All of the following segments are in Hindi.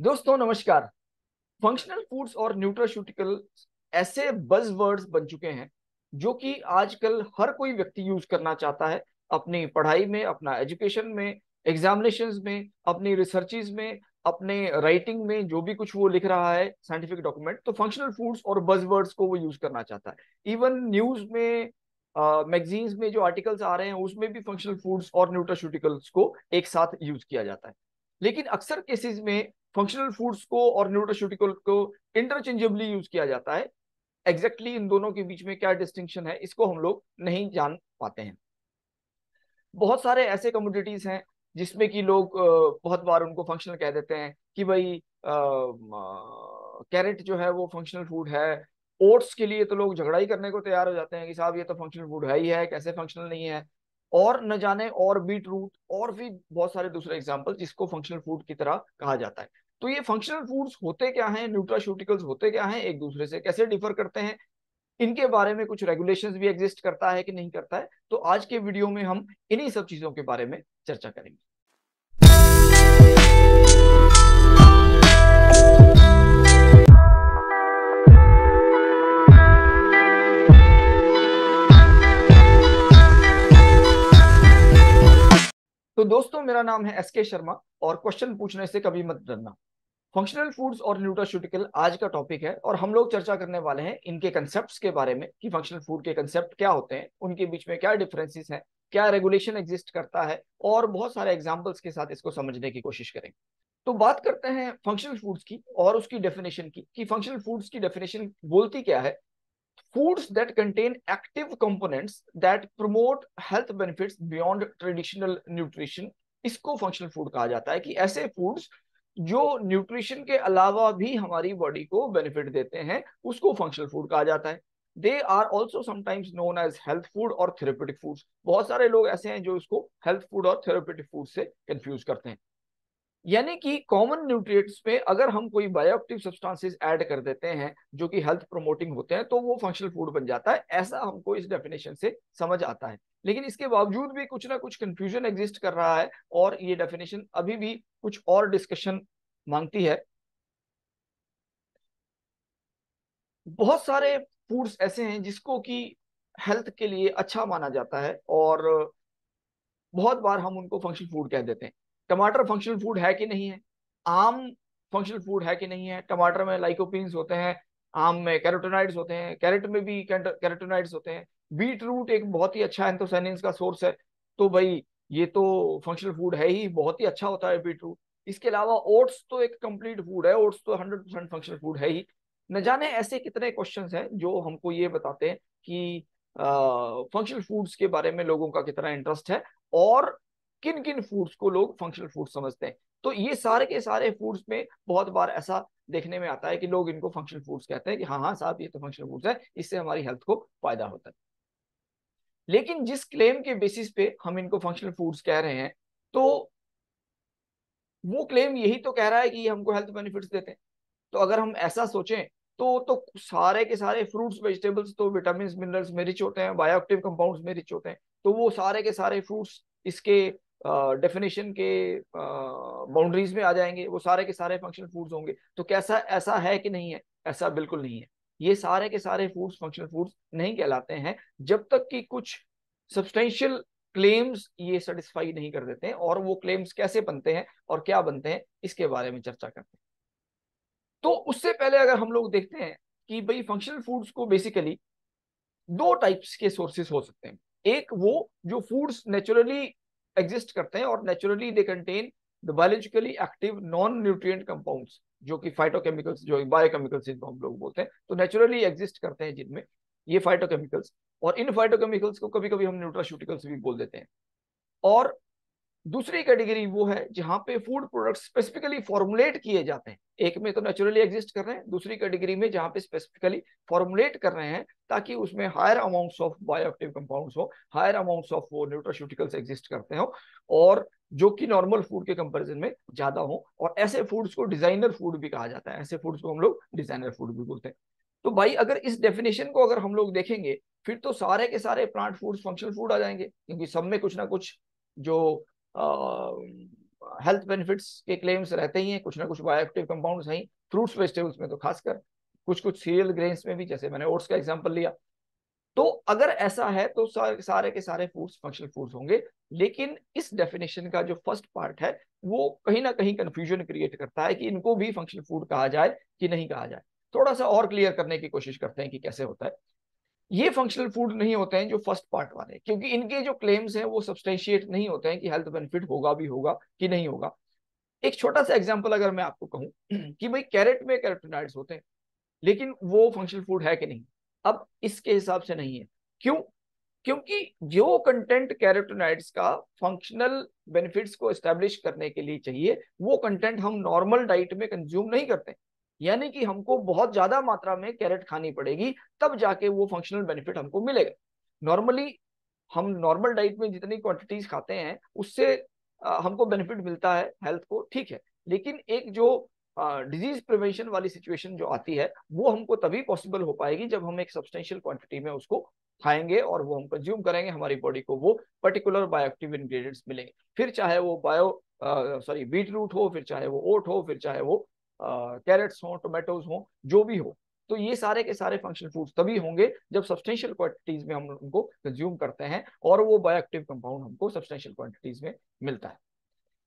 दोस्तों, नमस्कार। फंक्शनल फूड्स और न्यूट्रास्यूटिकल ऐसे बज वर्ड्स बन चुके हैं जो कि आजकल हर कोई व्यक्ति यूज़ करना चाहता है अपनी पढ़ाई में, अपना एजुकेशन में एग्जामिनेशंस में, अपनी रिसर्चेज में, अपने राइटिंग में, जो भी कुछ वो लिख रहा है साइंटिफिक डॉक्यूमेंट तो फंक्शनल फूड्स और बज वर्ड्स को वो यूज़ करना चाहता है। इवन न्यूज़ में मैगजीन्स में जो आर्टिकल्स आ रहे हैं, उसमें भी फंक्शनल फूड्स और न्यूट्रास्यूटिकल्स को एक साथ यूज़ किया जाता है। लेकिन अक्सर केसेस में फंक्शनल फूड्स को और न्यूट्रास्यूटिकल को इंटरचेंजेबली यूज़ किया जाता है। एग्जैक्टली exactly इन दोनों के बीच में क्या डिस्टिंक्शन है, इसको हम लोग नहीं जान पाते हैं। बहुत सारे ऐसे कम्युनिटीज हैं जिसमें कि लोग बहुत बार उनको फंक्शनल कह देते हैं कि भाई कैरेट जो है वो फंक्शनल फ़ूड है। ओट्स के लिए तो लोग झगड़ा ही करने को तैयार हो जाते हैं कि साहब ये तो फंक्शनल फ़ूड है ही है, कैसे फंक्शनल नहीं है? और न जाने और बीट रूट और भी बहुत सारे दूसरे एग्ज़ाम्पल जिसको फंक्शनल फ़ूड की तरह कहा जाता है। तो ये फंक्शनल फूड्स होते क्या हैं? न्यूट्राश्यूटिकल्स होते क्या हैं? एक दूसरे से कैसे डिफर करते हैं? इनके बारे में कुछ रेगुलेशंस भी एग्जिस्ट करता है कि नहीं करता है? तो आज के वीडियो में हम इन्हीं सब चीज़ों के बारे में चर्चा करेंगे। तो दोस्तों, मेरा नाम है एस के शर्मा और क्वेश्चन पूछने से कभी मत डरना। फंक्शनल फूड्स और न्यूट्रास्यूटिकल आज का टॉपिक है और हम लोग चर्चा करने वाले हैं इनके कंसेप्ट के बारे में कि फंक्शनल फ़ूड के कंसेप्ट क्या होते हैं, उनके बीच में क्या डिफरेंसेस हैं, क्या रेगुलेशन एग्जिस्ट करता है और बहुत सारे एग्जाम्पल्स के साथ इसको समझने की कोशिश करेंगे तो बात करते हैं फंक्शनल फूड्स की और उसकी डेफिनेशन की कि फंक्शनल फूड्स की डेफिनेशन बोलती क्या है foods that contain active components that promote health benefits beyond traditional nutrition, इसको फंक्शनल फ़ूड कहा जाता है कि ऐसे फूड्स जो न्यूट्रिशन के अलावा भी हमारी बॉडी को बेनिफिट देते हैं, उसको फंक्शनल फ़ूड कहा जाता है। They are also sometimes known as health food और थेरेपेटिक फूड्स बहुत सारे लोग ऐसे हैं जो इसको हेल्थ फ़ूड और थेरेपेटिक फ़ूड से कंफ्यूज करते हैं। यानी कि कॉमन न्यूट्रिएंट्स में अगर हम कोई बायोएक्टिव सब्सटेंसेस ऐड कर देते हैं, जो कि हेल्थ प्रोमोटिंग होते हैं तो वो फंक्शनल फ़ूड बन जाता है, ऐसा हमको इस डेफिनेशन से समझ आता है। लेकिन इसके बावजूद भी कुछ ना कुछ कंफ्यूजन एग्जिस्ट कर रहा है, और ये डेफिनेशन अभी भी कुछ और डिस्कशन मांगती है। बहुत सारे फूड्स ऐसे हैं जिसको कि हेल्थ के लिए अच्छा माना जाता है, और बहुत बार हम उनको फंक्शनल फ़ूड कह देते हैं। टमाटर फंक्शनल फ़ूड है कि नहीं है? आम फंक्शनल फ़ूड है कि नहीं है? टमाटर में लाइकोपिन्स होते हैं आम में कैरोटोनाइड्स होते हैं कैरेट में भी कैरोटोनाइड्स होते हैं। बीट रूट एक बहुत ही अच्छा एंथोसाइनिन्स का सोर्स है। तो भाई ये तो फंक्शनल फ़ूड है ही बहुत ही अच्छा होता है बीट रूट इसके अलावा ओट्स तो एक कंप्लीट फ़ूड है ओट्स तो हंड्रेड परसेंट फंक्शनल फ़ूड है ही। न जाने ऐसे कितने क्वेश्चन हैं जो हमको ये बताते हैं कि फंक्शनल uh, फूड्स के बारे में लोगों का कितना इंटरेस्ट है। और किन किन फूड्स को लोग फंक्शनल फ़ूड समझते हैं? तो ये सारे के सारे फूड्स में बहुत बार ऐसा देखने में आता है कि लोग इनको फंक्शनल फूड्स कहते हैं कि हाँ हाँ साहब, ये तो फंक्शनल फूड्स है, इससे हमारी हेल्थ को फ़ायदा होता है। लेकिन जिस क्लेम के बेसिस पे हम इनको फंक्शनल फूड्स कह रहे हैं तो वो क्लेम यही तो कह रहा है कि ये हमको हेल्थ बेनिफिट्स देते हैं। तो अगर हम ऐसा सोचें तो तो सारे के सारे फ्रूट्स वेजिटेबल्स तो विटामिन मिनरल्स में रिच होते हैं बायोएक्टिव कंपाउंड्स में रिच होते हैं। तो वो सारे के सारे फ्रूट्स इसके डेफिनेशन के बाउंड्रीज में आ जाएँगे, वो सारे के सारे फंक्शनल फूड्स होंगे। तो कैसा, ऐसा है कि नहीं है? ऐसा बिल्कुल नहीं है। ये सारे के सारे फूड्स फंक्शनल फूड्स नहीं कहलाते हैं, जब तक कि कुछ सब्सटेंशियल क्लेम्स ये सेटिस्फाई नहीं कर देते और वो क्लेम्स कैसे बनते हैं और क्या बनते हैं, इसके बारे में चर्चा करते हैं। तो उससे पहले अगर हम लोग देखते हैं कि भाई फंक्शनल फूड्स को बेसिकली दो टाइप्स के सोर्सेस हो सकते हैं। एक वो जो फूड्स नेचुरली एग्जिस्ट करते हैं और naturally they contain the biologically active non nutrient compounds जो कि फाइटोकेमिकल्स जो बायोकेमिकल्स जिनको हम लोग बोलते हैं तो नेचुरली एग्जिस्ट करते हैं जिनमें ये फाइटोकेमिकल्स और इन फाइटोकेमिकल्स को कभी कभी हम न्यूट्राश्यूटिकल्स भी बोल देते हैं। और दूसरी कैटेगरी वो है जहाँ पे फ़ूड प्रोडक्ट स्पेसिफिकली फॉर्मुलेट किए जाते हैं। एक में तो नेचुरली एग्जिस्ट कर रहे हैं, दूसरी कैटेगरी में जहाँ पे स्पेसिफिकली फॉर्मुलेट कर रहे हैं ताकि उसमें higher amounts of bioactive compounds हो हायर अमाउंट्स ऑफ़ वो न्यूट्रास्यूटिकल्स एग्जिस्ट करते हो और जो कि नॉर्मल फ़ूड के कंपेरिजन में ज़्यादा हो और ऐसे फूड्स को डिज़ाइनर फ़ूड भी कहा जाता है, ऐसे फूड्स को हम लोग डिज़ाइनर फ़ूड भी बोलते हैं। तो भाई अगर इस डेफिनेशन को अगर हम लोग देखेंगे, फिर तो सारे के सारे प्लांट फूड्स फंक्शनल फ़ूड आ जाएँगे, क्योंकि सब में कुछ ना कुछ जो हेल्थ बेनिफिट्स के क्लेम्स रहते ही हैं, कुछ ना कुछ बायोएक्टिव कंपाउंड्स हैं फ्रूट्स वेजिटेबल्स में तो खासकर कुछ कुछ सीरियल ग्रेन्स में भी, जैसे मैंने ओट्स का एग्ज़ाम्पल लिया। तो अगर ऐसा है तो सारे के सारे फूड्स फंक्शनल फूड्स होंगे, लेकिन इस डेफिनेशन का जो फ़र्स्ट पार्ट है, वो कहीं ना कहीं कंफ्यूजन क्रिएट करता है कि इनको भी फंक्शनल फ़ूड कहा जाए कि नहीं कहा जाए। थोड़ा सा और क्लियर करने की कोशिश करते हैं कि कैसे होता है। ये फंक्शनल फ़ूड नहीं होते हैं जो फ़र्स्ट पार्ट वाले, क्योंकि इनके जो क्लेम्स हैं वो सब्सटेंशिएट नहीं होते हैं कि हेल्थ बेनिफिट होगा भी होगा कि नहीं होगा। एक छोटा सा एग्जांपल अगर मैं आपको कहूँ कि भाई कैरेट में कैरेटोनाइड्स होते हैं, लेकिन वो फंक्शनल फ़ूड है कि नहीं? अब इसके हिसाब से नहीं है। क्यों? क्योंकि जो कंटेंट कैरेटोनाइड्स का फंक्शनल बेनिफिट्स को एस्टेब्लिश करने के लिए चाहिए, वो कंटेंट हम नॉर्मल डाइट में कंज्यूम नहीं करते। यानी कि हमको बहुत ज़्यादा मात्रा में कैरेट खानी पड़ेगी, तब जाके वो फंक्शनल बेनिफिट हमको मिलेगा। नॉर्मली हम नॉर्मल डाइट में जितनी क्वांटिटीज खाते हैं, उससे हमको बेनिफिट मिलता है हेल्थ को, ठीक है। लेकिन एक जो डिज़ीज़ प्रिवेंशन वाली सिचुएशन जो आती है, वो हमको तभी पॉसिबल हो पाएगी जब हम एक सब्सटेंशियल क्वांटिटी में उसको खाएँगे और वो हम कंज्यूम करेंगे, हमारी बॉडी को वो पर्टिकुलर बायोएक्टिव इंग्रेडिएंट्स मिलेंगे। फिर चाहे वो बायो सॉरी बीट रूट हो, फिर चाहे वो ओट हो, फिर चाहे वो कैरेट्स हो टोमेटोज हो जो भी हो तो ये सारे के सारे फंक्शनल फूड्स तभी होंगे जब सब्सटेंशियल क्वांटिटीज में हम उनको कंज्यूम करते हैं और वो बायोएक्टिव कंपाउंड हमको सब्सटेंशियल क्वांटिटीज में मिलता है।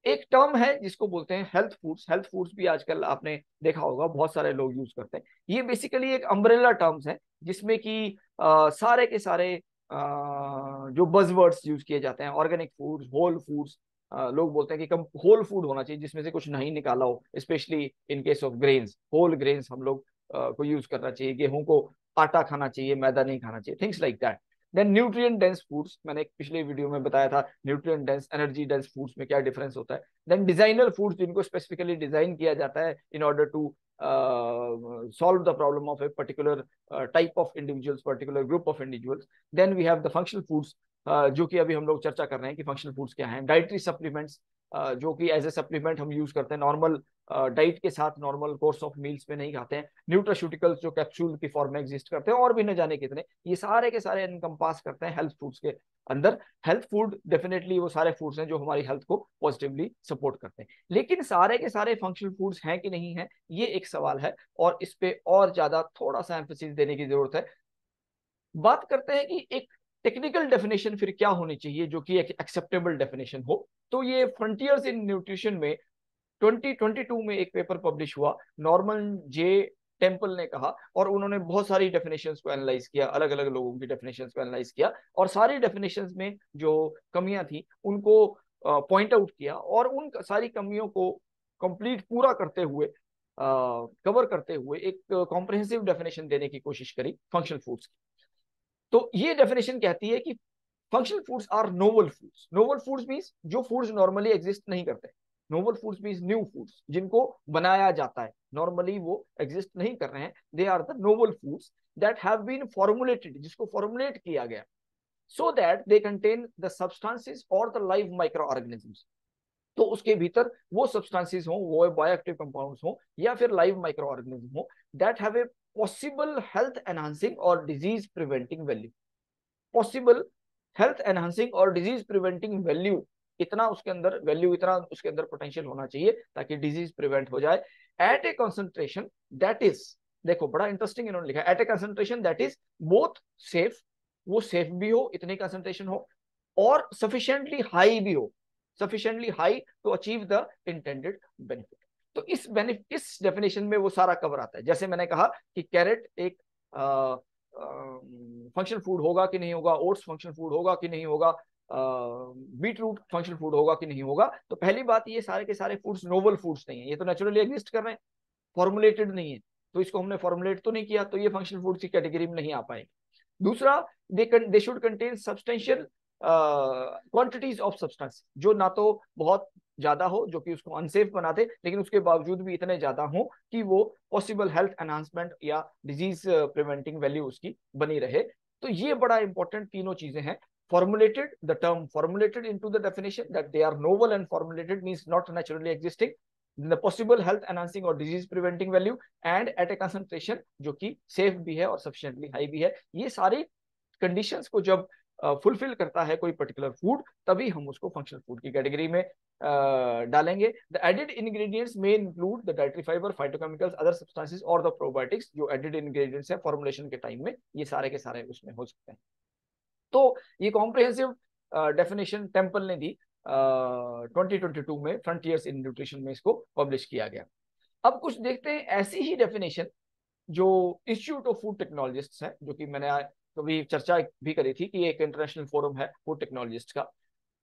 एक टर्म है जिसको बोलते हैं हेल्थ फूड्स हेल्थ फूड्स भी आजकल आपने देखा होगा बहुत सारे लोग यूज़ करते हैं। ये बेसिकली एक अम्ब्रेला टर्म्स है जिसमें कि सारे के सारे आ, जो बजवर्ड्स यूज़ किए जाते हैं ऑर्गेनिक फूड्स होल फूड्स लोग बोलते हैं कि कम होल फ़ूड होना चाहिए, जिसमें से कुछ नहीं निकाला हो specially in case of grains whole grains हम लोग को यूज़ करना चाहिए, गेहूँ को आटा खाना चाहिए, मैदा नहीं खाना चाहिए things like that then nutrient dense foods मैंने एक पिछले वीडियो में बताया था nutrient dense energy dense foods में क्या डिफरेंस होता है? देन डिज़ाइनर फूड्स जिनको स्पेसिफिकली डिज़ाइन किया जाता है in order to solve the problem of a particular type of individuals particular group of individuals then we have the functional foods जो कि अभी हम लोग चर्चा कर रहे हैं कि फंक्शनल फूड्स क्या हैं। डाइटरी सप्लीमेंट्स जो कि एज ए सप्लीमेंट हम यूज़ करते हैं। नॉर्मल डाइट के साथ नॉर्मल कोर्स ऑफ़ मील्स में नहीं खाते हैं। न्यूट्रास्यूटिकल्स जो कैप्सूल की फॉर्म में एग्जिस्ट करते हैं, और भी न जाने कितने, ये सारे के सारे इनकम्पास करते हैं हेल्थ फूड्स के अंदर। हेल्थ फ़ूड डेफिनेटली वो सारे फूड्स हैं जो हमारी हेल्थ को पॉजिटिवली सपोर्ट करते हैं। लेकिन सारे के सारे फंक्शनल फूड्स हैं कि नहीं है, ये एक सवाल है, और इस पे और ज़्यादा थोड़ा सा एम्फोसिस देने की ज़रूरत है। बात करते हैं कि एक टेक्निकल डेफिनेशन फिर क्या होनी चाहिए जो कि एक एक्सेप्टेबल डेफिनेशन हो? तो ये फ्रंटियर्स इन न्यूट्रिशन में 2022 में एक पेपर पब्लिश हुआ। नॉर्मन जे टेंपल ने कहा और उन्होंने बहुत सारी डेफिनेशंस को एनालाइज किया अलग अलग लोगों की डेफिनेशंस को एनालाइज किया और सारी डेफिनेशंस में जो कमियाँ थी, उनको पॉइंट आउट किया और उन सारी कमियों को कंप्लीट पूरा करते हुए कवर करते हुए एक कॉम्प्रहेंसिव डेफिनेशन देने की कोशिश करी फंक्शनल फूड्स की। तो ये डेफिनेशन कहती है कि functional foods are novel foods novel foods means जो फूड्स नॉर्मली एग्जिस्ट नहीं करते. Novel foods means new foods जिनको बनाया जाता है. नॉर्मली वो एग्जिस्ट नहीं कर रहे हैं. They are the novel foods that have been formulated जिसको फॉर्मुलेट किया गया. So that they contain the substances और द लाइव माइक्रो ऑर्गेनिजम्स तो उसके भीतर वो सब्सटेंसेस हो, वो बायोएक्टिव कंपाउंड्स हो, या फिर लाइव माइक्रो ऑर्गेनिज्म हो that have a possible health enhancing और disease preventing value possible health enhancing और डिज़ीज़ प्रिवेंटिंग वैल्यू इतना उसके अंदर वैल्यू इतना उसके अंदर पोटेंशियल होना चाहिए ताकि डिज़ीज़ प्रिवेंट हो जाए. At a concentration that is देखो बड़ा इंटरेस्टिंग इन्होंने लिखा at a concentration that is both safe वो सेफ़ भी हो, इतनी कंसंट्रेशन हो, और सफिशियंटली हाई भी हो. Sufficiently high to achieve the intended benefit तो इस बेनिफिट इस डेफिनेशन में वो सारा कवर आता है। जैसे मैंने कहा कि कैरेट एक फ़ंक्शन फ़ूड होगा कि नहीं होगा ओट्स फ़ंक्शन फ़ूड होगा कि नहीं होगा बीट रूट फ़ंक्शन फ़ूड होगा कि नहीं होगा तो पहली बात ये सारे के सारे फूड्स नोवल फूड्स नहीं है। ये तो नेचुरली एग्जिस्ट कर रहे हैं फॉर्मुलेटेड नहीं है। तो इसको हमने फॉर्मुलेट तो नहीं किया तो ये फ़ंक्शन फ़ूड की कैटेगरी में नहीं आ पाएँगे। दूसरा they they should contain substantial quantities of substance जो ना तो बहुत ज़्यादा हो जो कि उसको अनसेफ बनाते लेकिन उसके बावजूद भी इतने ज़्यादा हो कि वो पॉसिबल हेल्थ एनहांसमेंट या डिज़ीज़ प्रिवेंटिंग वैल्यू उसकी बनी रहे तो ये बड़ा इंपॉर्टेंट तीनों चीज़ें हैं formulated the term formulated into the definition that they are novel and formulated means not naturally existing the possible health enhancing or disease preventing value and at a concentration जो कि safe भी है और sufficiently high भी है ये सारी conditions को जब फुलफिल करता है कोई पर्टिकुलर फ़ूड तभी हम उसको फंक्शनल फ़ूड की कैटेगरी में डालेंगे। द एडिड इंग्रेडिएंट्स में include the dietary fibre phytochemicals other substances और द प्रोबायोटिक्स जो एडिड इंग्रेडिएंट्स है फॉर्मुलेशन के टाइम में, ये सारे के सारे उसमें हो सकते हैं। तो ये कॉम्प्रिहेंसिव डेफिनेशन टेंपल ने दी। ट्वेंटी ट्वेंटी टू में फ्रंटियर्स इन न्यूट्रिशन में इसको पब्लिश किया गया। अब कुछ देखते हैं ऐसी ही डेफिनेशन जो इंस्टीट्यूट ऑफ़ फ़ूड टेक्नोलॉजिस्ट है, जो कि मैंने कभी चर्चा भी करी थी कि एक इंटरनेशनल फोरम है फ़ूड टेक्नोलॉजिस्ट का,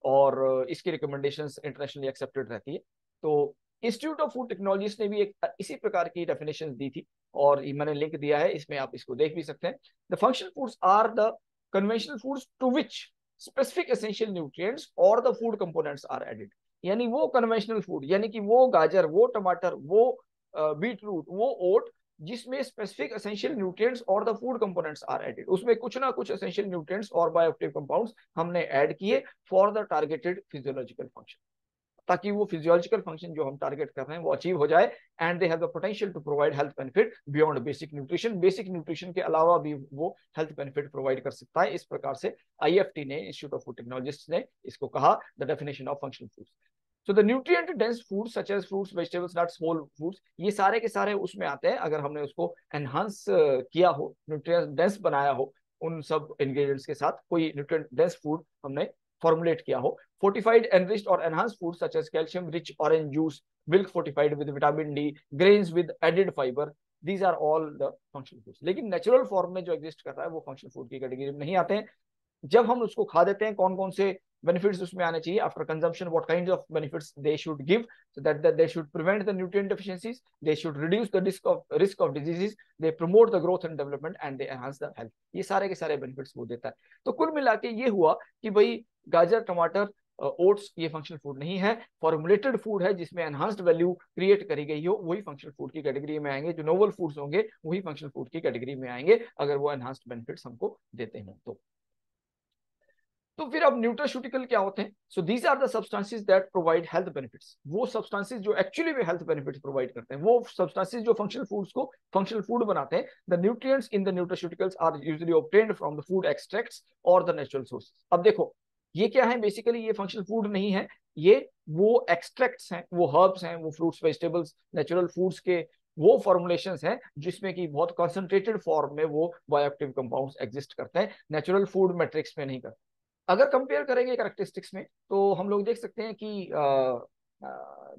और इसकी रिकमेंडेशन इंटरनेशनली एक्सेप्टेड रहती है। तो इंस्टीट्यूट ऑफ़ फ़ूड टेक्नोलॉजिस्ट ने भी एक, इसी प्रकार की डेफिनेशन दी थी, और मैंने लिंक दिया है, इसमें आप इसको देख भी सकते हैं। The functional foods are the conventional foods to which specific essential nutrients और the food components are added यानी वो कन्वेंशनल फ़ूड यानी कि वो गाजर, वो टमाटर, वो बीट रूट वो ओट जिसमें स्पेसिफिक एसेंशियल न्यूट्रिएंट्स और the food components are added उसमें कुछ ना कुछ एसेंशियल न्यूट्रिएंट्स और बायोएक्टिव कंपाउंड्स हमने ऐड किए for the targeted physiological function ताकि वो फिजियोलॉजिकल फ़ंक्शन जो हम टारगेट कर रहे हैं वो अचीव हो जाए and they have the potential to provide health benefit beyond basic nutrition basic nutrition के अलावा भी वो हेल्थ बेनिफिट प्रोवाइड कर सकता है. इस प्रकार से आईएफटी ने इंस्टीट्यूट ऑफ़ फ़ूड टेक्नोलॉजिस्ट ने इसको कहा the definition of functional foods so the nutrient dense food such as fruits vegetables nuts whole foods ये सारे के सारे उसमें आते हैं अगर हमने उसको एनहांस किया हो न्यूट्रिएंट डेंस बनाया हो, उन सब इंग्रेडिएंट्स के साथ कोई न्यूट्रिएंट डेंस फ़ूड हमने फॉर्मुलेट किया हो। Fortified, enriched or enhanced foods such as calcium, rich orange juice, milk fortified with vitamin d, grains with added fiber, these are all the functional foods लेकिन नेचुरल फॉर्म में जो एग्जिस्ट कर रहा है वो फंक्शनल फ़ूड की कैटेगरी में नहीं आते हैं। जब हम उसको खा देते हैं कौन कौन से बेनिफिट्स उसमें आने चाहिए? After consumption what kind of benefits they should give so that they should prevent the nutrient deficiencies they should reduce the risk of risk of diseases they promote the growth and development and they enhance the health ये सारे के सारे बेनिफिट्स वो देता है। तो कुल मिला ये हुआ कि भाई गाजर, टमाटर ओट्स ये फंक्शनल फ़ूड नहीं है। फॉर्मुलेटेड फ़ूड है जिसमें एनहांस्ड वैल्यू क्रिएट करी गई हो, वही फंक्शनल फ़ूड की कैटेगरी में आएँगे। जो नोवल फूड्स होंगे, वही फंक्शनल फ़ूड की कैटेगरी में आएँगे, अगर वो एनहांस्ड बेनिफिट्स हमको देते हैं तो। तो फिर अब न्यूट्रास्यूटिकल क्या होते हैं? So these are the substances that provide health benefits वो सब्सटेंसेस जो एक्चुअली में हेल्थ बेनिफिट्स प्रोवाइड करते हैं, वो सब्सटेंसेस जो फंक्शनल फूड्स को फंक्शनल फ़ूड बनाते हैं the nutrients in the nutraceuticals are usually obtained from the food extracts और द नेचुरल सोर्सेस अब देखो, ये क्या है? बेसिकली ये फंक्शनल फ़ूड नहीं है, ये वो एक्सट्रैक्ट्स हैं, वो हर्ब्स हैं, वो फ्रूट्स वेजिटेबल्स नेचुरल फूड्स के वो फॉर्मुलेशन हैं, जिसमें कि बहुत कॉन्सेंट्रेटेड फॉर्म में वो बायोएक्टिव कंपाउंड्स एग्जिस्ट करते हैं नेचुरल फ़ूड मैट्रिक्स में नहीं करते। अगर कंपेयर करेंगे करेक्टरिस्टिक्स में तो हम लोग देख सकते हैं कि आ,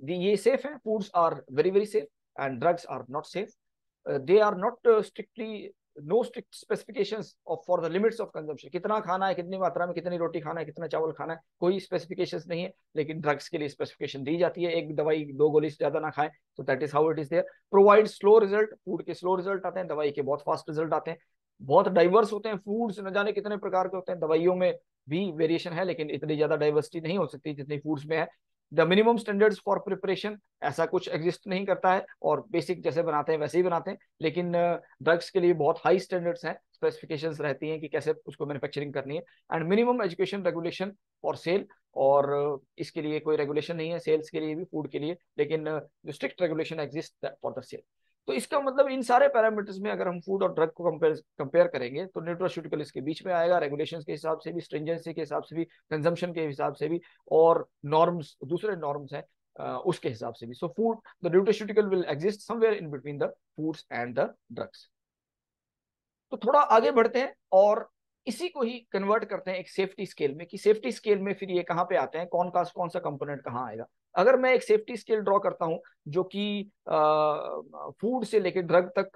ये सेफ़ है foods are very very safe and drugs are not safe they are not strictly no strict specifications of for the limits of consumption कितना खाना है कितनी मात्रा में कितनी रोटी खाना है कितना चावल खाना है कोई स्पेसिफिकेशंस नहीं है लेकिन ड्रग्स के लिए स्पेसिफिकेशन दी जाती है। एक दवाई दो गोली से ज़्यादा ना खाएँ तो that is how it is there provide slow result food के स्लो रिज़ल्ट आते हैं दवाई के बहुत फास्ट रिज़ल्ट आते हैं। बहुत डाइवर्स होते हैं फूड्स न जाने कितने प्रकार के होते हैं, दवाइयों में भी वेरिएशन है, लेकिन इतनी ज़्यादा डाइवर्सिटी नहीं हो सकती जितनी फूड्स में है। The minimum standards for preparation ऐसा कुछ एग्जिस्ट नहीं करता है, और बेसिक जैसे बनाते हैं, वैसे ही बनाते हैं, लेकिन ड्रग्स के लिए बहुत हाई स्टैंडर्ड्स हैं स्पेसिफिकेशंस रहती हैं कि कैसे उसको मैन्युफैक्चरिंग करनी है। And minimum education regulation for sale और इसके लिए कोई रेगुलेशन नहीं है सेल्स के लिए भी फ़ूड के लिए, लेकिन जो strict regulation exist for the sale तो इसका मतलब इन सारे पैरामीटर्स में अगर हम फ़ूड और ड्रग को कंपेयर कंपेयर करेंगे तो न्यूट्रोस्यूटिकल इसके बीच में आएगा रेगुलेशंस के हिसाब से भी स्ट्रेंजेंसी के हिसाब से भी कंजम्पशन के हिसाब से भी, और नॉर्म्स दूसरे नॉर्म्स हैं उसके हिसाब से भी। So food the nutraceutical will exist somewhere in between the foods and the drugs तो थोड़ा आगे बढ़ते हैं, और इसी को ही कन्वर्ट करते हैं एक सेफ्टी स्केल में, कि सेफ्टी स्केल में फिर ये कहाँ पे आते हैं कौन का कौन सा कंपोनेंट कहाँ आएगा। अगर मैं एक सेफ्टी स्केल ड्रॉ करता हूँ, जो कि फ़ूड से लेकर ड्रग तक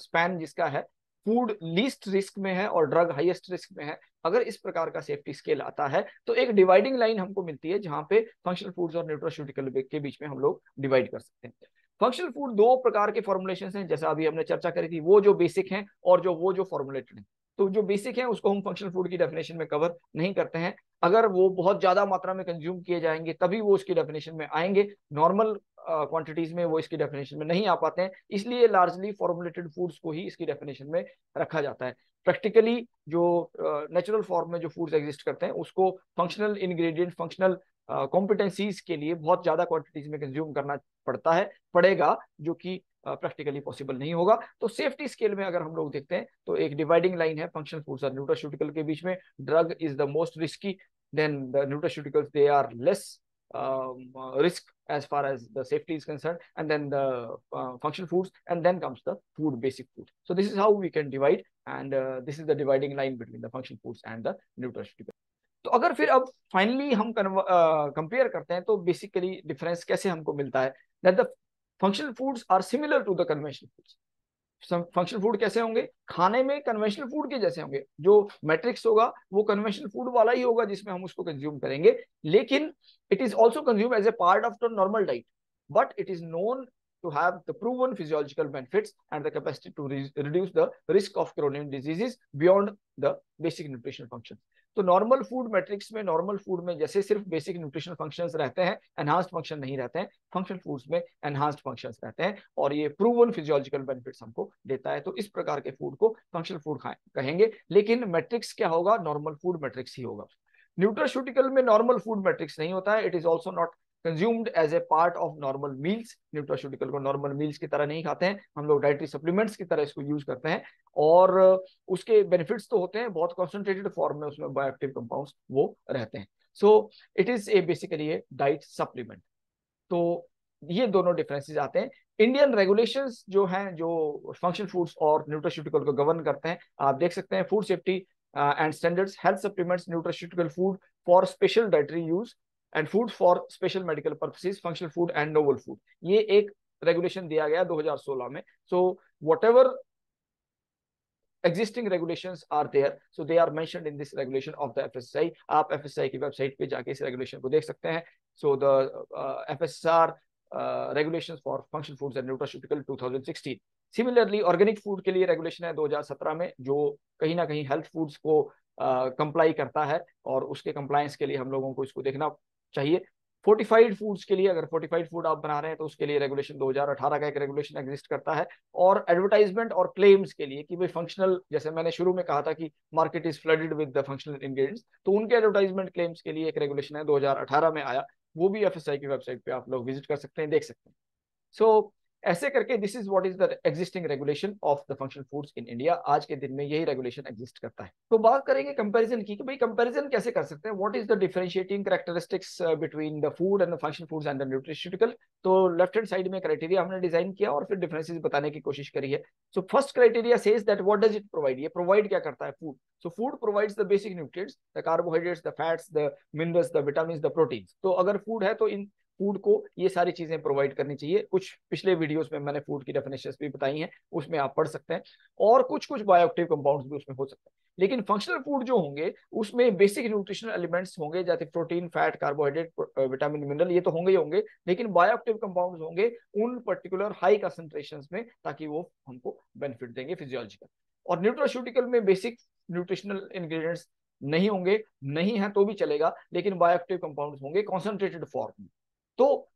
स्पैन जिसका है फ़ूड लीस्ट रिस्क में है और ड्रग हाईएस्ट रिस्क में है, अगर इस प्रकार का सेफ्टी स्केल आता है तो एक डिवाइडिंग लाइन हमको मिलती है, जहाँ पे फंक्शनल फूड्स और न्यूट्रोस्यूटिकल के बीच में हम लोग डिवाइड कर सकते हैं। फंक्शनल फ़ूड दो प्रकार के फॉर्मुलेशन हैं, जैसा अभी हमने चर्चा करी थी, वो जो बेसिक हैं और जो, वो जो फॉर्मुलेटेड हैं। तो जो बेसिक है, उसको हम फंक्शनल फ़ूड की डेफिनेशन में कवर नहीं करते हैं। अगर वो बहुत ज़्यादा मात्रा में कंज्यूम किए जाएँगे, तभी वो उसकी डेफिनेशन में आएँगे। नॉर्मल क्वांटिटीज में वो इसकी डेफिनेशन में नहीं आ पाते हैं। इसलिए लार्जली फॉर्मुलेटेड फूड्स को ही इसकी डेफिनेशन में रखा जाता है। प्रैक्टिकली जो नेचुरल फॉर्म में जो फूड्स एग्जिस्ट करते हैं, उसको फंक्शनल इंग्रेडिएंट फंक्शनल कॉम्पिटेंसीज के लिए बहुत ज़्यादा क्वांटिटीज में कंज्यूम करना पड़ता है। पड़ेगा जो कि प्रैक्टिकली पॉसिबल नहीं होगा। तो सेफ्टी स्केल में अगर हम लोग देखते हैं तो एक डिवाइडिंग लाइन है फ़ंक्शन फूड्स और न्यूट्रोश्यूटिकल के बीच में। Drug is the most risky then the nutraceutical they are less risk as far as the safety is concern and then the function foods and then comes the food basic food so this is how we can divide and this is the dividing line between the function foods and the nutraceutical तो अगर फिर अब फाइनली हम कंपेयर करते हैं तो बेसिकली डिफरेंस कैसे हमको मिलता है? That the functional foods are similar to the conventional foods functional food कैसे होंगे? खाने में कन्वेंशनल फ़ूड के जैसे होंगे। जो मैट्रिक्स होगा, वो कन्वेंशनल फ़ूड वाला ही होगा जिसमें हम उसको कंज्यूम करेंगे। लेकिन it is also consume as a part of the normal diet but it is known to have the proven physiological benefits and the capacity to re, reduce the risk of chronic diseases beyond the basic functions. तो नॉर्मल फ़ूड मैट्रिक्स में नॉर्मल फ़ूड में जैसे सिर्फ़ बेसिक न्यूट्रिशन फ़ंक्शंस रहते हैं एनहांस्ड फ़ंक्शन नहीं रहते हैं फंक्शनल फूड्स में एनहांस्ड फ़ंक्शंस रहते हैं और ये प्रूवन फिजियोलॉजिकल बेनिफिट्स हमको देता है। तो इस प्रकार के फ़ूड को फंक्शनल फ़ूड खाएँ, कहेंगे। लेकिन मैट्रिक्स क्या होगा? नॉर्मल फ़ूड मैट्रिक्स ही होगा। न्यूट्रास्यूटिकल में नॉर्मल फ़ूड मैट्रिक्स नहीं होता है। It is also not consumed as a part of normal meals nutraceutical को नॉर्मल मील्स की तरह नहीं खाते हैं, हम लोग डाइटरी सप्लीमेंट्स की तरह इसको यूज़ करते हैं, और उसके बेनिफिट्स तो होते हैं, बहुत कॉन्सेंट्रेटेड फॉर्म में उसमें बायोएक्टिव कंपाउंड्स वो रहते हैं। So it is a basically a diet supplement तो ये दोनों डिफरेंसेस आते हैं। इंडियन रेगुलेशंस जो हैं, जो फ़ंक्शन फूड्स और न्यूट्रास्यूटिकल को गवर्न करते हैं, आप देख सकते हैं food safety and standards health supplements nutraceutical food for special dietary use and food for special medical purposes functional food and novel food ये एक रेगुलेशन दिया गया 2016 में। So whatever existing regulations are there so they are mentioned in this regulation of the FSSAI आप FSSAI की वेबसाइट पे जाके इस रेगुलेशन को देख सकते हैं। So the uh, FSSR uh, regulations for functional foods and nutraceutical 2016 similarly organic food के लिए रेगुलेशन है 2017 में जो कहीं ना कहीं हेल्थ फूड्स को कंप्लाई uh, करता है और उसके कंप्लायंस के लिए हम लोगों को इसको देखना चाहिए। फोर्टिफाइड फूड्स के लिए अगर फोर्टिफाइड फ़ूड आप बना रहे हैं तो उसके लिए रेगुलेशन 2018 का एक रेगुलेशन एग्जिस्ट करता है। और एडवर्टाइजमेंट और क्लेम्स के लिए कि भाई फंक्शनल जैसे मैंने शुरू में कहा था कि market is flooded with the functional ingredients तो उनके एडवर्टाइजमेंट क्लेम्स के लिए एक रेगुलेशन है 2018 में आया। वो भी एफ़ की वेबसाइट पर आप लोग विज़िट कर सकते हैं देख सकते हैं। सो so, ऐसे करके this is what is the existing regulation of the functional foods in India आज के दिन में यही रेगुलेशन एग्जिस्ट करता है। तो बात करेंगे कंपैरिजन की कि भाई कंपैरिजन कैसे कर सकते हैं? What is the differentiating characteristics between the food and the functional foods and the nutraceutical तो लेफ़्ट हैंड साइड में क्राइटेरिया हमने डिज़ाइन किया और फिर डिफरेंसेस बताने की कोशिश करी है। So first criteria says that what does it provide ये प्रोवाइड क्या करता है? Food so food provides the basic nutrients the carbohydrates the fats the minerals the vitamin the proteins तो अगर फ़ूड है तो इन फ़ूड को ये सारी चीज़ें प्रोवाइड करनी चाहिए। कुछ पिछले वीडियोस में मैंने फ़ूड की डेफिनेशन भी बताई हैं, उसमें आप पढ़ सकते हैं और कुछ कुछ बायोएक्टिव कंपाउंड्स भी उसमें हो सकते हैं। लेकिन फंक्शनल फ़ूड जो होंगे, उसमें बेसिक न्यूट्रिशनल एलिमेंट्स होंगे, जैसे protein fat carbohydrate vitamin mineral ये तो होंगे ही होंगे, लेकिन बायोएक्टिव कंपाउंड्स होंगे उन पर्टिकुलर हाई कंसेंट्रेशन में ताकि वो हमको बेनिफिट देंगे फिजियोलॉजिकल और न्यूट्रोस्यूटिकल में बेसिक न्यूट्रिशनल इंग्रेडिएंट्स नहीं होंगे, नहीं है तो भी चलेगा, लेकिन बायोएक्टिव कंपाउंड्स होंगे कॉन्सेंट्रेटेड फॉर्म में। तो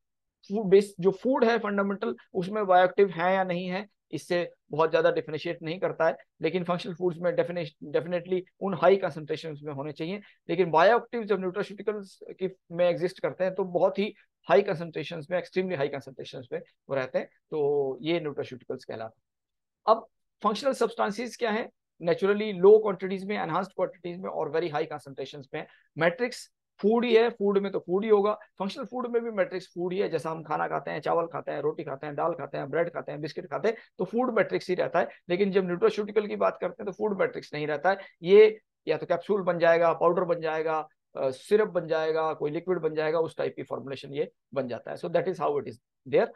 बेस, जो फ़ूड है फंडामेंटल, उसमें बायोएक्टिव है या नहीं है, इससे बहुत ज़्यादा डिफरेंशिएट नहीं करता है, लेकिन फंक्शनल फूड्स में डेफिनेटली उन हाई कंसंट्रेशन में होने चाहिए, लेकिन बायोएक्टिव जब न्यूट्रोसिटिकल्स की में एग्जिस्ट करते हैं तो बहुत ही हाई कंसंट्रेशन में एक्सट्रीमली हाई कंसंट्रेशन में वो रहते हैं तो ये न्यूट्रोसिटिकल्स कहलाते हैं। अब फंक्शनल सब्सटेंसेस क्या है? नेचुरली लो क्वांटिटीज में एनहांस्ड क्वांटिटीज में और वेरी हाई कंसंट्रेशन में मैट्रिक्स फ़ूड ही है फ़ूड में तो फ़ूड ही होगा। फंक्शनल फ़ूड में भी मैट्रिक्स फ़ूड ही है, जैसा हम खाना खाते हैं, चावल खाते हैं, रोटी खाते हैं, दाल खाते हैं ब्रेड खाते हैं बिस्किट खाते हैं तो फ़ूड मैट्रिक्स ही रहता है। लेकिन जब न्यूट्रोश्यूटिकल की बात करते हैं तो फ़ूड मैट्रिक्स नहीं रहता है। ये या तो कैप्सूल बन जाएगा पाउडर बन जाएगा सिरप बन जाएगा, कोई लिक्विड बन जाएगा, उस टाइप की फॉर्मुलेशन ये बन जाता है। So that is how it is there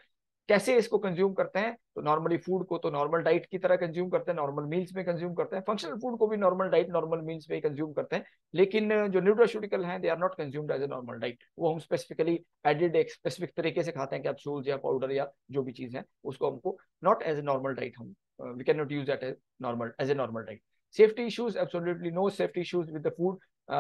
कैसे इसको कंज्यूम करते हैं? तो नॉर्मली फ़ूड को तो नॉर्मल डाइट की तरह कंज्यूम करते हैं नॉर्मल मील्स में कंज्यूम करते हैं फंक्शनल फ़ूड को भी नॉर्मल डाइट नॉर्मल मील्स में कंज्यूम करते हैं, लेकिन जो न्यूट्रोस्यूटिकल हैं they are not consumed as a normal diet वो हम स्पेसिफिकली एडिड एक स्पेसिफिक तरीके से खाते हैं कैप्सूल्स या पाउडर या जो भी चीज़ है, उसको हमको not as a normal diet हम we can not use that as normal as a normal diet safety issues absolutely no safety issues with the food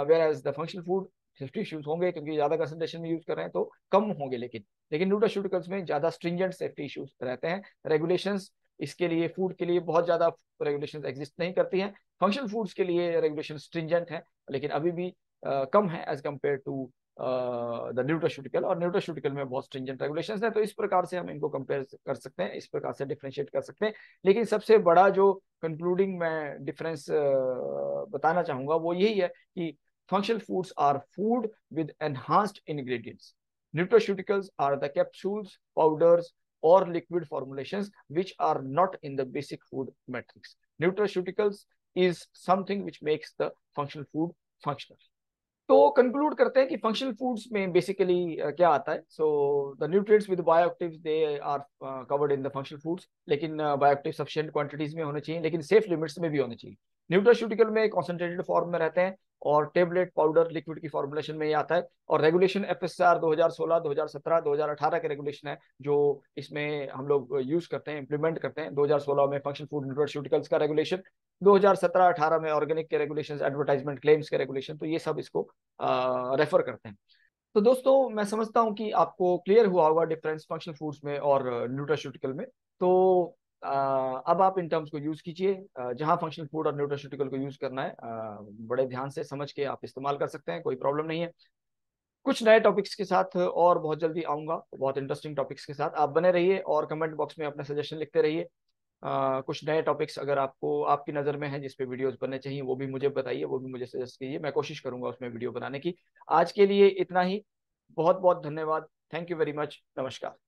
whereas the functional food issues होंगे क्योंकि ज़्यादा कंसंट्रेशन में यूज़ कर रहे हैं तो कम होंगे लेकिन। लेकिन न्यूट्रास्यूटिकल्स में ज़्यादा स्ट्रिंजेंट सेफ्टी इश्यूज़ रहते हैं। रेगुलेशंस इसके लिए फ़ूड के लिए बहुत ज़्यादा रेगुलेशन एग्जिस्ट नहीं करती हैं। फंक्शनल फूड्स के लिए रेगुलेशन स्ट्रिंजेंट है लेकिन अभी भी uh, कम है as compare to the nutraceutical और न्यूट्रोस्यूटिकल में बहुत स्ट्रिंजेंट रेगुलेशन है तो इस प्रकार से हम इनको कंपेयर कर सकते हैं इस प्रकार से डिफ्रेंशिएट कर सकते हैं। लेकिन सबसे बड़ा जो कंक्लूडिंग मैं डिफरेंस बताना चाहूँगा वो यही है कि functional foods are food with enhanced ingredients nutraceuticals are the capsules powders or liquid formulations which are not in the basic food matrix. Nutraceuticals is something which makes the functional food functional. तो कंक्लूड करते हैं कि फंक्शनल फूड्स में बेसिकली uh, क्या आता है? So the nutrients with bioactives they are covered in the functional foods लेकिन बायोएक्टिव सफिशिएंट क्वांटिटीज में होने चाहिए लेकिन सेफ़ लिमिट्स में भी होने चाहिए। न्यूट्रास्यूटिकल में कॉन्सेंट्रेटेड फॉर्म में रहते हैं और टेबलेट पाउडर लिक्विड की फॉर्मुलेशन में ये आता है। और रेगुलेशन एफ़ एस आर दो हज़ार सोलह, दो हज़ार सत्रह, दो हज़ार अठारह के रेगुलेशन है, जो इसमें हम लोग यूज़ करते हैं इंप्लीमेंट करते हैं। दो हज़ार सोलह में फ़ंक्शन फ़ूड न्यूट्रास्यूटिकल्स का रेगुलेशन 2017-18 में ऑर्गेनिक के रेगुलेशंस एडवर्टाइजमेंट क्लेम्स के रेगुलेशन तो ये सब इसको रेफर करते हैं। तो दोस्तों, मैं समझता हूँ कि आपको क्लियर हुआ होगा डिफरेंस फंक्शनल फूड्स में और न्यूट्रास्यूटिकल में। तो अब आप इन टर्म्स को यूज़ कीजिए। जहाँ फंक्शनल फ़ूड और न्यूट्रास्यूटिकल को यूज़ करना है बड़े ध्यान से समझ के आप इस्तेमाल कर सकते हैं, कोई प्रॉब्लम नहीं है। कुछ नए टॉपिक्स के साथ और बहुत जल्दी आऊँगा, बहुत इंटरेस्टिंग टॉपिक्स के साथ। आप बने रहिए और कमेंट बॉक्स में अपने सजेशन लिखते रहिए। कुछ नए टॉपिक्स अगर आपको, आपकी नज़र में है जिस पे वीडियोस बनने चाहिए, वो भी मुझे बताइए, वो भी मुझे सजेस्ट कीजिए। मैं कोशिश करूँगा उसमें वीडियो बनाने की। आज के लिए इतना ही। बहुत बहुत धन्यवाद। थैंक यू वेरी मच नमस्कार।